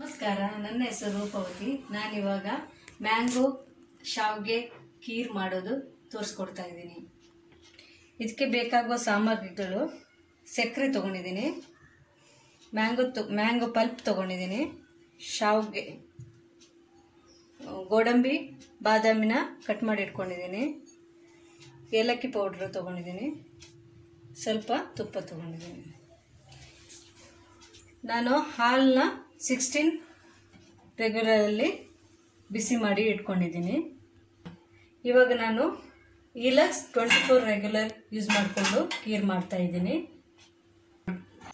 ನಮಸ್ಕಾರ, ನನ್ನ ಹೆಸರು ರೂಪವತಿ ನಾನಿವಾಗ ಮ್ಯಾಂಗೋ ಶಾವ್ಗೆ ಖೀರ್ ಮಾಡೋದು ತೋರಿಸ್ಕೊಡ್ತಾ ಇದ್ದೀನಿ. ಇದಕ್ಕೆ ಬೇಕಾಗುವ ಸಾಮಗ್ರಿಗಳು, ಸಕ್ಕರೆ ತೊಗೊಂಡಿದ್ದೀನಿ, ಮ್ಯಾಂಗೋ ತೊ, ಮ್ಯಾಂಗೋ ಪಲ್ಪ್ ತೊಗೊಂಡಿದ್ದೀನಿ, ಶಾವ್ಗೆ, ಗೋಡಂಬಿ, ಬಾದಾಮಿನ ಕಟ್ ಮಾಡಿ ಇಟ್ಕೊಂಡಿದ್ದೀನಿ ಏಲಕ್ಕಿ ಪೌಡ್ರ್ ತೊಗೊಂಡಿದ್ದೀನಿ, ಸ್ವಲ್ಪ ತುಪ್ಪ ತೊಗೊಂಡಿದ್ದೀನಿ. ನಾನು ಹಾಲನ್ನ ಸಿಕ್ಸ್ಟೀನ್ ರೆಗ್ಯುಲರಲ್ಲಿ ಬಿಸಿ ಮಾಡಿ ಇಟ್ಕೊಂಡಿದ್ದೀನಿ. ಇವಾಗ ನಾನು ಇಲಕ್ಸ್ ಟ್ವೆಂಟಿ ಫೋರ್ ರೆಗ್ಯುಲರ್ ಯೂಸ್ ಮಾಡಿಕೊಂಡು ಕೀರ್ ಮಾಡ್ತಾ ಇದ್ದೀನಿ.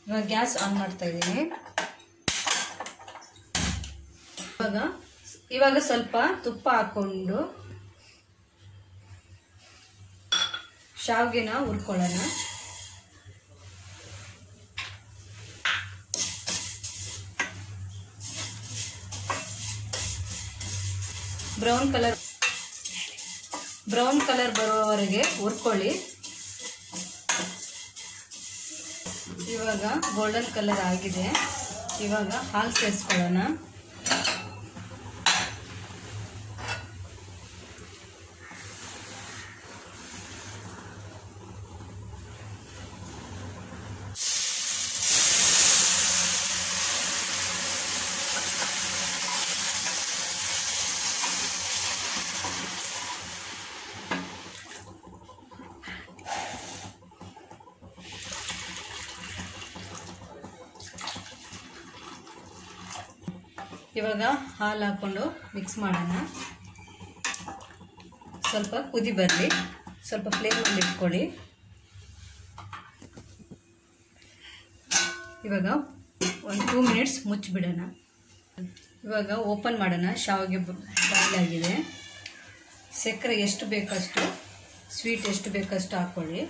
ಇವಾಗ ಗ್ಯಾಸ್ ಆನ್ ಮಾಡ್ತಾ ಇದ್ದೀನಿ. ಇವಾಗ ಇವಾಗ ಸ್ವಲ್ಪ ತುಪ್ಪ ಹಾಕ್ಕೊಂಡು ಶಾವಿಗೆನ ಹುರ್ಕೊಳ್ಳೋಣ. ಬ್ರೌನ್ ಕಲರ್ ಬ್ರೌನ್ ಕಲರ್ ಬರುವವರೆಗೆ ಹುರ್ಕೊಳ್ಳಿ. ಇವಾಗ ಗೋಲ್ಡನ್ ಕಲರ್ ಆಗಿದೆ. ಇವಾಗ ಹಾಲು ಸೇರಿಸ್ಕೊಳ್ಳೋಣ. ಇವಾಗ ಹಾಲು ಹಾಕ್ಕೊಂಡು ಮಿಕ್ಸ್ ಮಾಡೋಣ. ಸ್ವಲ್ಪ ಕುದಿ ಬರಲಿ. ಸ್ವಲ್ಪ ಫ್ಲೇಮಲ್ಲಿ ಇಟ್ಕೊಳ್ಳಿ. ಇವಾಗ ಒಂದು ಟೂ ಮಿನಿಟ್ಸ್ ಮುಚ್ಚಿಬಿಡೋಣ. ಇವಾಗ ಓಪನ್ ಮಾಡೋಣ. ಶಾವಿಗೆ ಬಾಯ್ಲ್ ಆಗಿದೆ. ಸಕ್ಕರೆ ಎಷ್ಟು ಬೇಕಷ್ಟು ಸ್ವೀಟ್ ಎಷ್ಟು ಬೇಕಷ್ಟು ಹಾಕ್ಕೊಳ್ಳಿ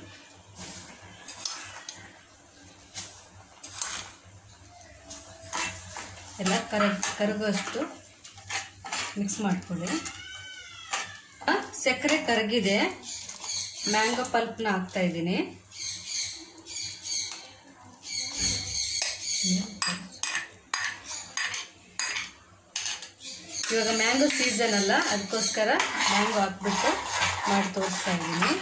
ಎಲ್ಲ ಕರ, ಕರಗುವಷ್ಟು ಮಿಕ್ಸ್ ಮಾಡ್ಕೊಳ್ಳಿ. ಸಕ್ಕರೆ ಕರಗಿದೆ. ಮ್ಯಾಂಗೋ ಪಲ್ಪ್ನ ಹಾಕ್ತಾ ಇದ್ದೀನಿ. ಇವಾಗ ಮ್ಯಾಂಗೋ ಸೀಸನ್ ಅಲ್ಲ, ಅದಕ್ಕೋಸ್ಕರ ಮ್ಯಾಂಗೋ ಹಾಕ್ಬಿಟ್ಟು ಮಾಡಿ ತೋರಿಸ್ತಾ ಇದ್ದೀನಿ.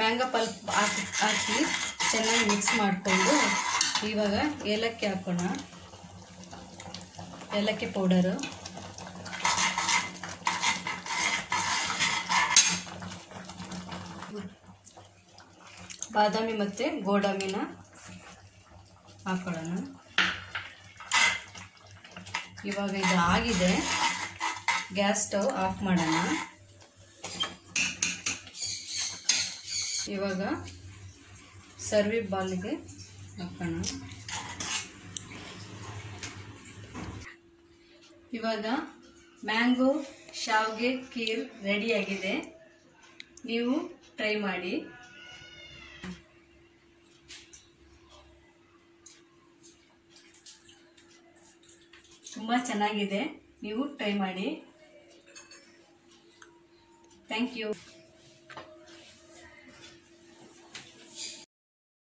ಮ್ಯಾಂಗೋ ಪಲ್ಪ್ ಹಾಕಿ ಹಾಕಿ ಚೆನ್ನಾಗಿ ಮಿಕ್ಸ್ ಮಾಡಿಕೊಂಡು ಇವಾಗ ಏಲಕ್ಕಿ ಹಾಕೋಣ. ಏಲಕ್ಕಿ ಪೌಡರು. ಬಾದಾಮಿ ಮತ್ತು ಗೋಡಾಮಿನ ಹಾಕೊಳ್ಳೋಣ. ಇವಾಗ ಇದು ಆಗಿದೆ. ಗ್ಯಾಸ್ ಸ್ಟವ್ ಆಫ್ ಮಾಡೋಣ. ಇವಾಗ ಸರ್ವಿ ಬಾಲ್ಗೆ ಹಾಕೋಣ. ಇವಾಗ ಮ್ಯಾಂಗೋ, ಶಾವ್ಗೆ, ಖೀರ್ ರೆಡಿಯಾಗಿದೆ ನೀವು ಟ್ರೈ ಮಾಡಿ. ತುಂಬ ಚೆನ್ನಾಗಿದೆ. ನೀವು ಟ್ರೈ ಮಾಡಿ. Thank you